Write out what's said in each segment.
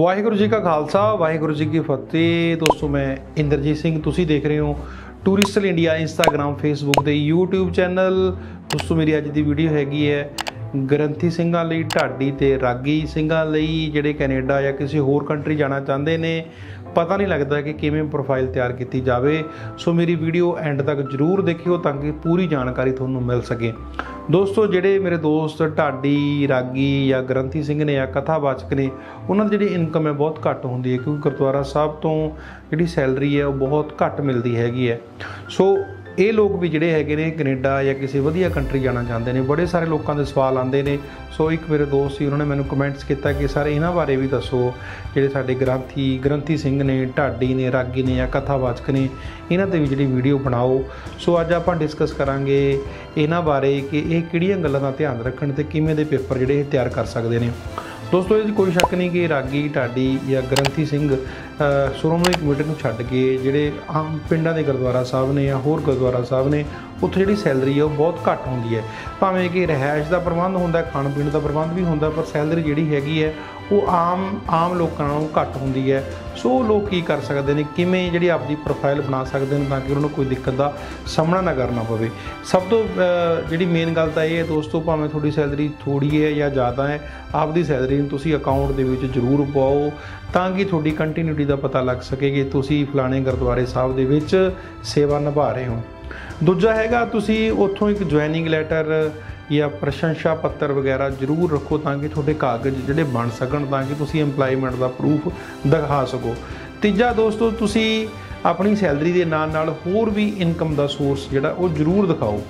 ਵਾਹਿਗੁਰੂ ਜੀ ਕਾ ਖਾਲਸਾ, ਵਾਹਿਗੁਰੂ ਜੀ ਕੀ ਫਤਿਹ। ਦੋਸਤੋ, ਮੈਂ ਇੰਦਰਜੀਤ ਸਿੰਘ, ਤੁਸੀਂ ਦੇਖ ਰਹੇ ਹੋ ਟੂਰਿਸਟਲ ਇੰਡੀਆ ਇੰਸਟਾਗ੍ਰam ਫੇਸਬੁੱਕ ਤੇ YouTube ਚੈਨਲ। ਦੋਸਤੋ, ਮੇਰੀ ਅੱਜ ਦੀ ਵੀਡੀਓ ਹੈਗੀ ਹੈ ਗ੍ਰੰਥੀ ਸਿੰਘਾਂ ਲਈ, ਢਾਡੀ ਤੇ ਰਾਗੀ ਸਿੰਘਾਂ ਲਈ, ਜਿਹੜੇ ਕੈਨੇਡਾ ਜਾਂ ਕਿਸੇ ਹੋਰ ਕੰਟਰੀ ਜਾਣਾ ਚਾਹੁੰਦੇ ਨੇ। ਪਤਾ ਨਹੀਂ ਲੱਗਦਾ ਕਿ ਕਿਵੇਂ ਪ੍ਰੋਫਾਈਲ ਤਿਆਰ ਕੀਤੀ ਜਾਵੇ। ਸੋ ਮੇਰੀ ਵੀਡੀਓ ਐਂਡ ਤੱਕ ਜਰੂਰ ਦੇਖਿਓ ਤਾਂ ਕਿ ਪੂਰੀ ਜਾਣਕਾਰੀ ਤੁਹਾਨੂੰ ਮਿਲ ਸਕੇ। ਦੋਸਤੋ, ਜਿਹੜੇ ਮੇਰੇ ਦੋਸਤ ਢਾਡੀ, ਰਾਗੀ ਜਾਂ ਗ੍ਰੰਥੀ ਸਿੰਘ ਨੇ ਜਾਂ ਕਥਾਵਾਚਕ ਨੇ, ਉਹਨਾਂ ਦੀ ਜਿਹੜੀ ਇਨਕਮ ਹੈ ਬਹੁਤ ਘੱਟ ਹੁੰਦੀ ਹੈ ਕਿਉਂਕਿ ਗੁਰਦੁਆਰਾ ਸਾਹਿਬ ਤੋਂ ਜਿਹੜੀ ਸੈਲਰੀ ਹੈ ਉਹ ਬਹੁਤ ਘੱਟ ਮਿਲਦੀ ਹੈਗੀ ਹੈ। ਸੋ ਇਹ ਲੋਕ ਵੀ ਜਿਹੜੇ ਹੈਗੇ ਨੇ ਕੈਨੇਡਾ ਜਾਂ ਕਿਸੇ ਵਧੀਆ ਕੰਟਰੀ ਜਾਣਾ ਚਾਹੁੰਦੇ ਨੇ, ਬੜੇ ਸਾਰੇ ਲੋਕਾਂ ਦੇ ਸਵਾਲ ਆਉਂਦੇ ਨੇ। ਸੋ ਇੱਕ ਮੇਰੇ ਦੋਸਤ ਸੀ, ਉਹਨਾਂ ਨੇ ਮੈਨੂੰ ਕਮੈਂਟਸ ਕੀਤਾ ਕਿ ਸਰ ਇਹਨਾਂ ਬਾਰੇ ਵੀ ਦੱਸੋ, ਜਿਹੜੇ ਸਾਡੇ ਗ੍ਰੰਥੀ ਗ੍ਰੰਥੀ ਸਿੰਘ ਨੇ, ਢਾਡੀ ਨੇ, ਰਾਗੀ ਨੇ ਜਾਂ ਕਥਾਵਾਚਕ ਨੇ, ਇਹਨਾਂ ਤੇ ਵੀ ਜਿਹੜੀ ਵੀਡੀਓ ਬਣਾਓ। ਸੋ ਅੱਜ ਆਪਾਂ ਡਿਸਕਸ ਕਰਾਂਗੇ ਇਹਨਾਂ ਬਾਰੇ ਕਿ ਇਹ ਕਿਹੜੀਆਂ ਗੱਲਾਂ ਦਾ ਧਿਆਨ ਰੱਖਣ ਤੇ ਕਿਵੇਂ ਦੇ ਪੇਪਰ ਜਿਹੜੇ ਇਹ ਤਿਆਰ ਕਰ ਸਕਦੇ ਨੇ। ਦੋਸਤੋ, ਇਹਦੀ ਕੋਈ ਸ਼ੱਕ ਨਹੀਂ ਕਿ ਰਾਗੀ, ਢਾਡੀ ਜਾਂ ਗ੍ਰੰਥੀ ਸਿੰਘ ਸ਼੍ਰੋਮਣੀ ਕਮੇਟੀ ਨੂੰ ਛੱਡ ਕੇ ਜਿਹੜੇ ਆਮ ਪਿੰਡਾਂ ਦੇ ਗੁਰਦੁਆਰਾ ਸਾਹਿਬ ਨੇ ਜਾਂ ਹੋਰ ਗੁਰਦੁਆਰਾ ਸਾਹਿਬ ਨੇ, ਉੱਥੇ ਜਿਹੜੀ ਸੈਲਰੀ ਹੈ ਉਹ ਬਹੁਤ ਘੱਟ ਹੁੰਦੀ ਹੈ। ਭਾਵੇਂ ਕਿ ਰਹਿائش ਦਾ ਪ੍ਰਬੰਧ ਹੁੰਦਾ ਖਾਣ ਪੀਣ ਦਾ ਪ੍ਰਬੰਧ ਵੀ ਹੁੰਦਾ, ਪਰ ਸੈਲਰੀ ਜਿਹੜੀ ਹੈਗੀ ਹੈ ਉਹ ਆਮ ਆਮ ਲੋਕਾਂ ਨਾਲੋਂ ਘੱਟ ਹੁੰਦੀ ਹੈ। ਸੋ ਉਹ ਲੋਕ ਕੀ ਕਰ ਸਕਦੇ ਨੇ? ਕਿਵੇਂ ਜਿਹੜੀ ਆਪਦੀ ਪ੍ਰੋਫਾਈਲ ਬਣਾ ਸਕਦੇ ਨੇ ਤਾਂ ਕਿ ਉਹਨਾਂ ਨੂੰ ਕੋਈ ਦਿੱਕਤ ਦਾ ਸਾਹਮਣਾ ਨਾ ਕਰਨਾ ਪਵੇ? ਸਭ ਤੋਂ ਜਿਹੜੀ ਮੇਨ ਗੱਲ ਤਾਂ ਇਹ ਹੈ ਦੋਸਤੋ, ਭਾਵੇਂ ਤੁਹਾਡੀ ਸੈਲਰੀ ਥੋੜੀ ਹੈ ਜਾਂ ਜ਼ਿਆਦਾ ਹੈ, ਆਪਦੀ ਸੈਲਰੀ ਨੂੰ ਤੁਸੀਂ ਅਕਾਊਂਟ ਦੇ ਵਿੱਚ ਜ਼ਰੂਰ ਪਾਓ ਤਾਂ ਕਿ ਤੁਹਾਡੀ ਕੰਟੀਨਿਊਟੀ ਦਾ ਪਤਾ ਲੱਗ ਸਕੇ ਕਿ ਤੁਸੀਂ ਫਲਾਣੇ ਗੁਰਦੁਆਰੇ ਸਾਹਿਬ ਦੇ ਵਿੱਚ ਸੇਵਾ ਨਿਭਾ ਰਹੇ ਹੋ। ਦੂਜਾ ਹੈਗਾ, ਤੁਸੀਂ ਉੱਥੋਂ ਇੱਕ ਜੁਆਇਨਿੰਗ ਲੈਟਰ ਜਾਂ ਪ੍ਰਸ਼ੰਸਾ ਪੱਤਰ ਵਗੈਰਾ ਜ਼ਰੂਰ ਰੱਖੋ ਤਾਂ ਕਿ ਤੁਹਾਡੇ ਕਾਗਜ਼ ਜਿਹੜੇ ਬਣ ਸਕਣ ਤਾਂ ਕਿ ਤੁਸੀਂ EMPLOYMENT ਦਾ ਪ੍ਰੂਫ ਦਿਖਾ ਸਕੋ। ਤੀਜਾ ਦੋਸਤੋ, ਤੁਸੀਂ ਆਪਣੀ ਸੈਲਰੀ ਦੇ ਨਾਲ ਨਾਲ ਹੋਰ ਵੀ ਇਨਕਮ ਦਾ ਸੋਰਸ ਜਿਹੜਾ ਉਹ ਜ਼ਰੂਰ ਦਿਖਾਓ।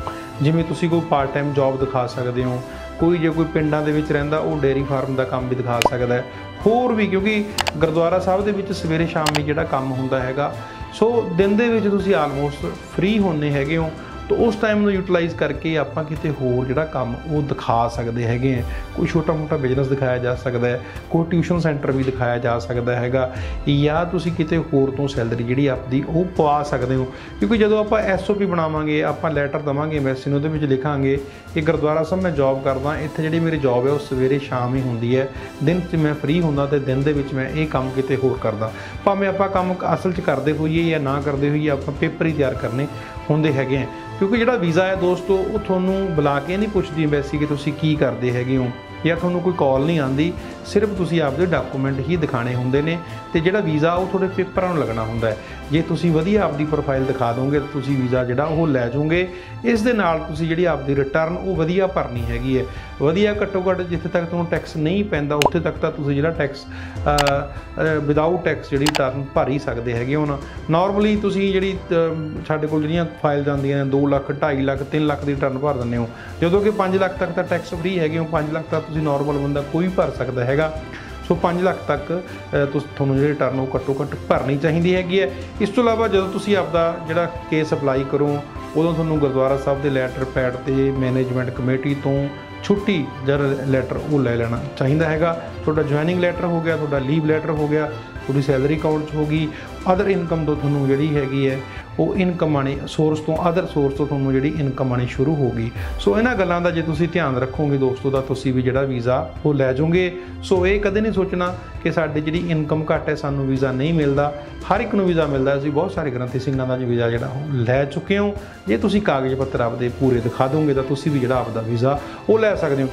ਜਿਵੇਂ ਤੁਸੀਂ ਕੋਈ ਪਾਰਟ ਟਾਈਮ ਜੌਬ ਦਿਖਾ ਸਕਦੇ ਹੋ, ਕੋਈ ਜੇ ਕੋਈ ਪਿੰਡਾਂ ਦੇ ਵਿੱਚ ਰਹਿੰਦਾ, ਉਹ ਡੇਅਰੀ ਫਾਰਮ ਦਾ ਕੰਮ ਵੀ ਦਿਖਾ ਸਕਦਾ ਹੈ। ਹੋਰ ਵੀ, ਕਿਉਂਕਿ ਗੁਰਦੁਆਰਾ ਸਾਹਿਬ ਦੇ ਵਿੱਚ ਸਵੇਰੇ ਸ਼ਾਮ ਵੀ ਜਿਹੜਾ ਕੰਮ ਹੁੰਦਾ ਹੈਗਾ, ਸੋ ਦਿਨ ਦੇ ਵਿੱਚ ਤੁਸੀਂ ਆਲਮੋਸਟ ਫ੍ਰੀ ਹੋਣੇ ਹੈਗੇ ਹੋ। ਤਾਂ ਉਸ ਟਾਈਮ ਨੂੰ ਯੂਟਿਲਾਈਜ਼ ਕਰਕੇ ਆਪਾਂ ਕਿਤੇ ਹੋਰ ਜਿਹੜਾ ਕੰਮ ਉਹ ਦਿਖਾ ਸਕਦੇ ਹੈਗੇ ਆ ਕੋਈ ਛੋਟਾ ਮੋਟਾ ਬਿਜ਼ਨਸ ਦਿਖਾਇਆ ਜਾ ਸਕਦਾ ਹੈ, ਕੋਈ ਟਿਊਸ਼ਨ ਸੈਂਟਰ ਵੀ ਦਿਖਾਇਆ ਜਾ ਸਕਦਾ ਹੈਗਾ। ਜਾਂ ਤੁਸੀਂ ਕਿਤੇ ਹੋਰ ਤੋਂ ਸੈਲਰੀ ਜਿਹੜੀ ਆਪਦੀ ਉਹ ਪਵਾ ਸਕਦੇ ਹੋ। ਕਿਉਂਕਿ ਜਦੋਂ ਆਪਾਂ ਐਸਓਪੀ ਬਣਾਵਾਂਗੇ, ਆਪਾਂ ਲੈਟਰ ਦਵਾਂਗੇ ਐਮਬੈਸੀ ਨੂੰ, ਉਹਦੇ ਵਿੱਚ ਲਿਖਾਂਗੇ ਕਿ ਗੁਰਦੁਆਰਾ ਸਾਹਿਬ ਮੈਂ ਜੌਬ ਕਰਦਾ, ਇੱਥੇ ਜਿਹੜੀ ਮੇਰੀ ਜੌਬ ਹੈ ਉਹ ਸਵੇਰੇ ਸ਼ਾਮ ਹੀ ਹੁੰਦੀ ਹੈ। ਦਿਨ 'ਚ ਮੈਂ ਫ੍ਰੀ ਹੁੰਦਾ ਤੇ ਦਿਨ ਦੇ ਵਿੱਚ ਮੈਂ ਇਹ ਕੰਮ ਕਿਤੇ ਹੋਰ ਕਰਦਾ। ਭਾਵੇਂ ਆਪਾਂ ਕੰਮ ਅਸਲ 'ਚ ਕਰਦੇ ਹੋਈਏ ਜਾਂ ਨਾ ਕਰਦੇ ਹੋਈਏ, ਆਪਾਂ ਪੇਪਰ ਹੀ ਤਿਆਰ ਕਰਨੇ ਹੁੰਦੇ ਹੈਗੇ ਆ ਕਿਉਂਕਿ ਜਿਹੜਾ ਵੀਜ਼ਾ ਹੈ ਦੋਸਤੋ, ਉਹ ਤੁਹਾਨੂੰ ਬੁਲਾ ਕੇ ਨਹੀਂ ਪੁੱਛਦੀ ਐਮਬੈਸੀ ਕਿ ਤੁਸੀਂ ਕੀ ਕਰਦੇ ਹੈਗੇ ਹੋ। ਜਾਂ ਤੁਹਾਨੂੰ ਕੋਈ ਕਾਲ ਨਹੀਂ ਆਉਂਦੀ, ਸਿਰਫ ਤੁਸੀਂ ਆਪਦੇ ਡਾਕੂਮੈਂਟ ਹੀ ਦਿਖਾਣੇ ਹੁੰਦੇ ਨੇ ਤੇ ਜਿਹੜਾ ਵੀਜ਼ਾ ਉਹ ਤੁਹਾਡੇ ਪੇਪਰਾਂ ਨੂੰ ਲੱਗਣਾ ਹੁੰਦਾ ਹੈ। ਜੇ ਤੁਸੀਂ ਵਧੀਆ ਆਪਦੀ ਪ੍ਰੋਫਾਈਲ ਦਿਖਾ ਦੋਗੇ ਤਾਂ ਤੁਸੀਂ ਵੀਜ਼ਾ ਜਿਹੜਾ ਉਹ ਲੈ ਜਾਓਗੇ। ਇਸ ਦੇ ਨਾਲ ਤੁਸੀਂ ਜਿਹੜੀ ਆਪਦੀ ਰਿਟਰਨ ਉਹ ਵਧੀਆ ਭਰਨੀ ਹੈਗੀ ਹੈ। ਵਧੀਆ ਘੱਟੋ ਘੱਟ ਜਿੱਥੇ ਤੱਕ ਤੁਹਾਨੂੰ ਟੈਕਸ ਨਹੀਂ ਪੈਂਦਾ, ਉੱਥੇ ਤੱਕ ਤਾਂ ਤੁਸੀਂ ਜਿਹੜਾ ਟੈਕਸ ਵਿਦਆਊਟ ਟੈਕਸ ਜਿਹੜੀ ਰਿਟਰਨ ਭਰ ਹੀ ਸਕਦੇ ਹੈਗੇ ਹੋ ਨਾ। ਨਾਰਮਲੀ ਤੁਸੀਂ ਜਿਹੜੀ ਸਾਡੇ ਕੋਲ ਜਿਹੜੀਆਂ ਫਾਈਲ ਜਾਂਦੀਆਂ ਨੇ 2 ਲੱਖ 2.5 ਲੱਖ 3 ਲੱਖ ਦੀ ਰਿਟਰਨ ਭਰ ਦਿੰਦੇ ਹੋ। ਜਦੋਂ ਕਿ 5 ਲੱਖ ਤੱਕ ਤਾਂ ਟੈਕਸ ਫ੍ਰੀ ਹੈਗੇ ਹੋ 5 ਲੱਖ ਤੱਕ ਤੁਸੀਂ ਨਾਰਮਲ ਬੰਦਾ ਕੋਈ ਭਰ ਸਕਦਾ ਹੈਗਾ। ਸੋ 5 ਲੱਖ ਤੱਕ ਅ, ਤੁਹਾਨੂੰ ਜਿਹੜੀ ਰਿਟਰਨ ਉਹ ਘੱਟੋ ਘੱਟ ਭਰਨੀ ਚਾਹੀਦੀ ਹੈਗੀ ਹੈ। ਇਸ ਤੋਂ ਇਲਾਵਾ ਜਦੋਂ ਤੁਸੀਂ ਆਪਦਾ ਜਿਹੜਾ ਕੇਸ ਅਪਲਾਈ ਕਰੋ ਉਦੋਂ ਤੁਹਾਨੂੰ ਗੁਰਦੁਆਰਾ ਸਾਹਿਬ ਦੇ ਲੈਟਰ ਪੈਡ ਤੇ ਮੈਨੇਜਮੈਂਟ ਕਮੇਟੀ ਤੋਂ ਛੁੱਟੀ ਜਾਂ ਲੈਟਰ ਉਹ ਲੈ ਲੈਣਾ ਚਾਹੀਦਾ ਹੈਗਾ। ਤੁਹਾਡਾ ਜੁਆਇਨਿੰਗ ਲੈਟਰ ਹੋ ਗਿਆ ਤੁਹਾਡਾ ਲੀਵ ਲੈਟਰ ਹੋ ਗਿਆ ਤੁਹਾਡੀ ਸੈਲਰੀ ਅਕਾਊਂਟ 'ਚ ਹੋ ਗਈ। ਅਦਰ ਇਨਕਮ ਤੋਂ ਤੁਹਾਨੂੰ ਜਿਹੜੀ ਹੈਗੀ ਹੈ, ਉਹ ਇਨਕਮ ਆਣੀ ਸੋਰਸ ਤੋਂ ਅਦਰ ਸੋਰਸ ਤੋਂ ਤੁਹਾਨੂੰ ਜਿਹੜੀ ਇਨਕਮ ਆਣੀ ਸ਼ੁਰੂ ਹੋ ਗਈ। ਸੋ ਇਹਨਾਂ ਗੱਲਾਂ ਦਾ ਜੇ ਤੁਸੀਂ ਧਿਆਨ ਰੱਖੋਗੇ ਦੋਸਤੋ, ਤਾਂ ਤੁਸੀਂ ਵੀ ਜਿਹੜਾ ਵੀਜ਼ਾ ਉਹ ਲੈ ਜਾਓਗੇ। ਸੋ ਇਹ ਕਦੇ ਨਹੀਂ ਸੋਚਣਾ ਕਿ ਸਾਡੀ ਜਿਹੜੀ ਇਨਕਮ ਘੱਟ ਹੈ, ਸਾਨੂੰ ਵੀਜ਼ਾ ਨਹੀਂ ਮਿਲਦਾ। ਹਰ ਇੱਕ ਨੂੰ ਵੀਜ਼ਾ ਮਿਲਦਾ ਅਸੀਂ ਬਹੁਤ ਸਾਰੇ ਗ੍ਰੰਥੀ ਸਿੰਘਾਂ ਦਾ ਵੀਜ਼ਾ ਜਿਹੜਾ ਉਹ ਲੈ ਚੁੱਕੇ ਹੋ। ਜੇ ਤੁਸੀਂ ਕਾਗਜ਼ ਪੱਤਰ ਆਪਦੇ ਪੂਰੇ ਦਿਖਾ ਦੋਗੇ ਤਾਂ ਤੁਸੀਂ ਵੀ ਜਿਹੜਾ ਆਪਦਾ ਵੀਜ਼ਾ ਉਹ ਲੈ ਸਕਦੇ ਹੋ।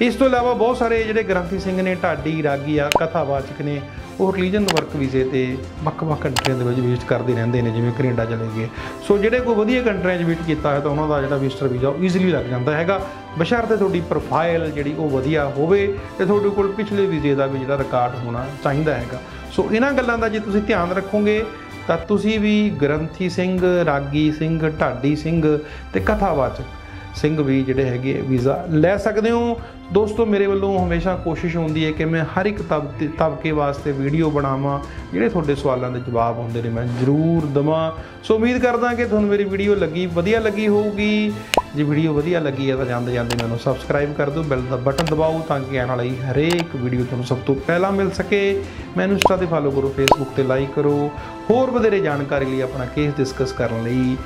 ਇਸ ਤੋਂ ਇਲਾਵਾ ਬਹੁਤ ਸਾਰੇ ਜਿਹੜੇ ਗ੍ਰੰਥੀ ਸਿੰਘ ਨੇ, ਢਾਡੀ ਰਾਗੀ ਆ ਕਥਾਵਾਚਕ ਨੇ, ਉਹ ਰਿਲੀਜਨ ਵਰਕ ਵੀਜ਼ੇ ਤੇ ਵੱਖ-ਵੱਖ ਕੰਟਰੀਆਂ ਦੇ ਵਿੱਚ ਵਿਜ਼ਿਟ ਕਰਦੇ ਰਹਿੰਦੇ ਨੇ, ਜਿਵੇਂ ਕੈਨੇਡਾ ਚਲੇ ਗਏ। ਸੋ ਜਿਹੜੇ ਕੋਈ ਵਧੀਆ ਕੰਟਰੀਆਂ 'ਚ ਵਿਜ਼ਿਟ ਕੀਤਾ ਹੈ ਤਾਂ ਉਹਨਾਂ ਦਾ ਜਿਹੜਾ ਵਿਜ਼ਟਰ ਵੀਜ਼ਾ ਉਹ ਈਜ਼ੀਲੀ ਲੱਗ ਜਾਂਦਾ ਹੈਗਾ। ਬਸ਼ਰਤੇ ਤੁਹਾਡੀ ਪ੍ਰੋਫਾਈਲ ਜਿਹੜੀ ਉਹ ਵਧੀਆ ਹੋਵੇ ਤੇ ਤੁਹਾਡੇ ਕੋਲ ਪਿਛਲੇ ਵੀਜ਼ੇ ਦਾ ਵੀ ਜਿਹੜਾ ਰਿਕਾਰਡ ਹੋਣਾ ਚਾਹੀਦਾ ਹੈਗਾ। ਸੋ ਇਹਨਾਂ ਗੱਲਾਂ ਦਾ ਜੇ ਤੁਸੀਂ ਧਿਆਨ ਰੱਖੋਗੇ, ਤਾਂ ਤੁਸੀਂ ਵੀ ਗ੍ਰੰਥੀ ਸਿੰਘ, ਰਾਗੀ ਸਿੰਘ, ਢਾਡੀ ਸਿੰਘ ਤੇ ਕਥਾਵਾਚਕ ਸਿੰਘ ਵੀ ਜਿਹੜੇ ਹੈਗੇ ਵੀਜ਼ਾ ਲੈ ਸਕਦੇ ਹੋ। ਦੋਸਤੋ, ਮੇਰੇ ਵੱਲੋਂ ਹਮੇਸ਼ਾ ਕੋਸ਼ਿਸ਼ ਹੁੰਦੀ ਹੈ ਕਿ ਮੈਂ ਹਰ ਇੱਕ ਤਬ- ਤਬਕੇ ਵਾਸਤੇ ਵੀਡੀਓ ਬਣਾਵਾਂ, ਜਿਹੜੇ ਤੁਹਾਡੇ ਸਵਾਲਾਂ ਦੇ ਜਵਾਬ ਹੁੰਦੇ ਨੇ ਮੈਂ ਜ਼ਰੂਰ ਦਵਾਂ। ਸੋ ਉਮੀਦ ਕਰਦਾ ਕਿ ਤੁਹਾਨੂੰ ਮੇਰੀ ਵੀਡੀਓ ਲੱਗੀ, ਵਧੀਆ ਲੱਗੀ ਹੋਊਗੀ। ਜੇ ਵੀਡੀਓ ਵਧੀਆ ਲੱਗੀ ਹੈ ਤਾਂ ਜਾਂਦੇ ਜਾਂਦੇ ਮੈਨੂੰ ਸਬਸਕ੍ਰਾਈਬ ਕਰ ਦਿਓ ਬੈਲ ਦਾ ਬਟਨ ਦਬਾਓ ਤਾਂ ਕਿ ਆਉਣ ਵਾਲੀ ਹਰੇਕ ਵੀਡੀਓ ਤੁਹਾਨੂੰ ਸਭ ਤੋਂ ਪਹਿਲਾਂ ਮਿਲ ਸਕੇ। ਮੈਨੂੰ ਇੰਸਟਾ ਤੇ ਫਾਲੋ ਕਰੋ ਫੇਸਬੁੱਕ ਤੇ ਲਾਈਕ ਕਰੋ, ਹੋਰ ਵਧੇਰੇ ਜਾਣਕਾਰੀ ਲਈ ਆਪਣਾ ਕੇਸ ਡਿਸਕਸ ਕਰਨ ਲਈ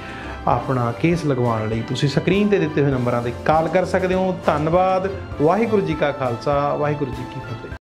ਆਪਣਾ ਕੇਸ ਲਗਵਾਉਣ ਲਈ ਤੁਸੀਂ ਸਕਰੀਨ ਤੇ ਦਿੱਤੇ ਹੋਏ ਨੰਬਰਾਂ ਤੇ ਕਾਲ ਕਰ ਸਕਦੇ ਹੋ। ਧੰਨਵਾਦ। ਵਾਹਿਗੁਰੂ ਜੀ ਕਾ ਖਾਲਸਾ। ਵਾਹਿਗੁਰੂ ਜੀ ਕੀ ਫਤਿਹ।